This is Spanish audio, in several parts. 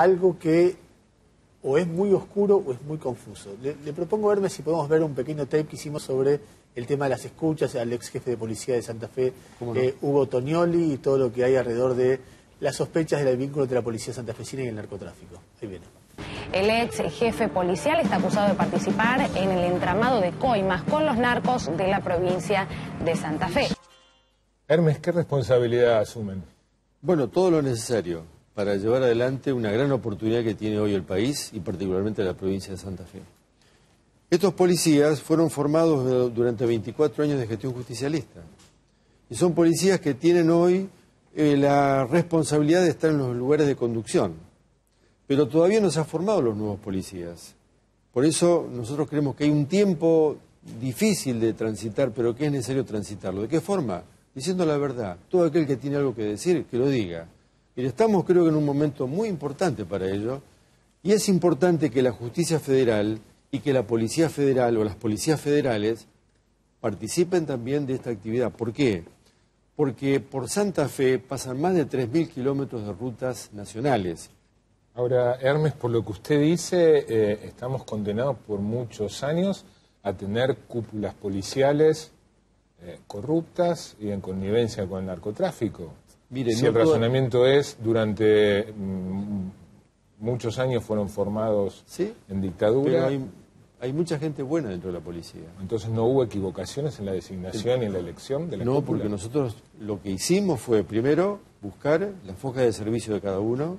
algo que o es muy oscuro o es muy confuso. Le, propongo verme si podemos ver un pequeño tape que hicimos sobre el tema de las escuchas al ex jefe de policía de Santa Fe, eh, Hugo Tonioli, y todo lo que hay alrededor de las sospechas del vínculo entre la policía santafesina y el narcotráfico. Ahí viene. El ex jefe policial está acusado de participar en el entramado de coimas con los narcos de la provincia de Santa Fe. Hermes, ¿qué responsabilidad asumen? Bueno, todo lo necesario para llevar adelante una gran oportunidad que tiene hoy el país y particularmente la provincia de Santa Fe. Estos policías fueron formados durante 24 años de gestión justicialista y son policías que tienen hoy eh, la responsabilidad de estar en los lugares de conducción, pero todavía no se han formado los nuevos policías. Por eso nosotros creemos que hay un tiempo difícil de transitar, pero que es necesario transitarlo. ¿De qué forma? Diciendo la verdad. Todo aquel que tiene algo que decir, que lo diga. Y estamos creo que en un momento muy importante para ello, y es importante que la justicia federal y que la Policía Federal o las policías federales participen también de esta actividad. ¿Por qué? Porque por Santa Fe pasan más de 3.000 kilómetros de rutas nacionales. Ahora, Hermes, por lo que usted dice, eh, estamos condenados por muchos años a tener cúpulas policiales eh, corruptas y en connivencia con el narcotráfico si el razonamiento es, durante mm, muchos años fueron formados en dictadura... Pero hay, mucha gente buena dentro de la policía. Entonces no hubo equivocaciones en la designación y en la elección de la No, porque nosotros lo que hicimos fue primero buscar la foja de servicio de cada uno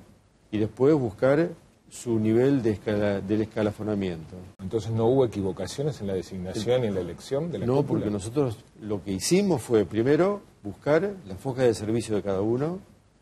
y después buscar su nivel de del escalafonamiento. Entonces no hubo equivocaciones en la designación y en la elección de la No, porque nosotros lo que hicimos fue primero buscar la foja de servicio de cada uno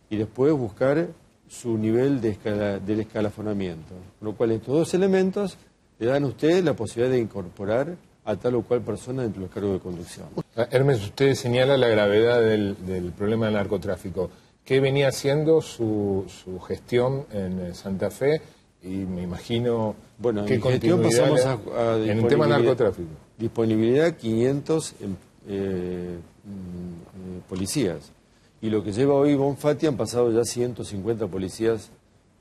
y después buscar su nivel de del escalafonamiento. Con lo cual estos dos elementos le dan a usted la posibilidad de incorporar a tal o cual persona dentro de los cargos de conducción. Ah, Hermes, usted señala la gravedad del, problema del narcotráfico. ¿Qué venía haciendo su, su gestión en eh, Santa Fe? Y me imagino bueno, en gestión pasamos a, en el tema narcotráfico. Disponibilidad 500 eh, mm, policías. Y lo que lleva hoy Bonfatti han pasado ya 150 policías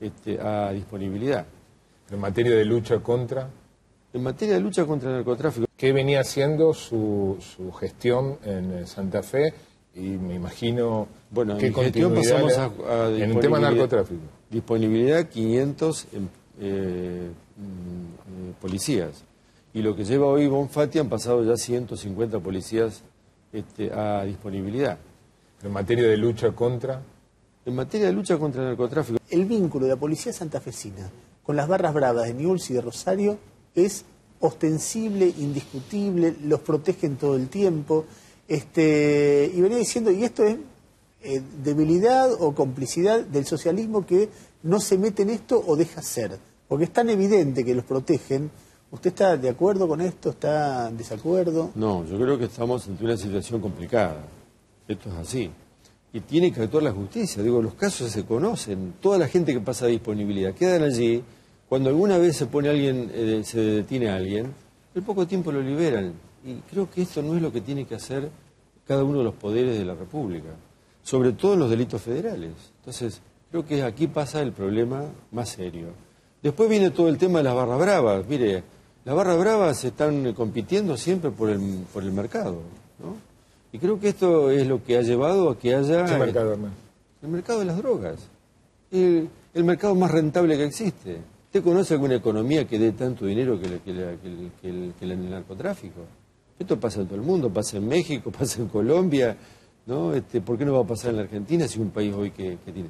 este, a disponibilidad. En materia de lucha contra... En materia de lucha contra el narcotráfico. ¿Qué venía haciendo su, su gestión en eh, Santa Fe? Y me imagino... Bueno, en gestión pasamos a, En el tema narcotráfico. Disponibilidad 500 mm, policías. Y lo que lleva hoy Bonfatti han pasado ya 150 policías este, a disponibilidad. En materia de lucha contra. En materia de lucha contra el narcotráfico. El vínculo de la policía santafesina con las barras bravas de Newell's y de Rosario es ostensible, indiscutible, los protegen todo el tiempo. Este, y venía diciendo, y esto es eh, debilidad o complicidad del socialismo que no se mete en esto o deja ser. Porque es tan evidente que los protegen ¿Usted está de acuerdo con esto? ¿Está en desacuerdo? No, yo creo que estamos ante una situación complicada. Esto es así. Y tiene que actuar la justicia. Digo, los casos se conocen. Toda la gente que pasa a disponibilidad quedan allí. Cuando alguna vez se pone alguien, eh, se detiene a alguien, en poco tiempo lo liberan. Y creo que esto no es lo que tiene que hacer cada uno de los poderes de la República. Sobre todo en los delitos federales. Entonces, creo que aquí pasa el problema más serio. Después viene todo el tema de las barras bravas. Mire, las barras bravas están compitiendo siempre por el, por el mercado, ¿no? Y creo que esto es lo que ha llevado a que haya... ¿Qué mercado, hermano? El mercado de las drogas. El, el, mercado más rentable que existe. ¿Usted conoce alguna economía que dé tanto dinero que, que, el, narcotráfico? Esto pasa en todo el mundo, pasa en México, pasa en Colombia, ¿no? Este, ¿Por qué no va a pasar en la Argentina si un país hoy que tiene...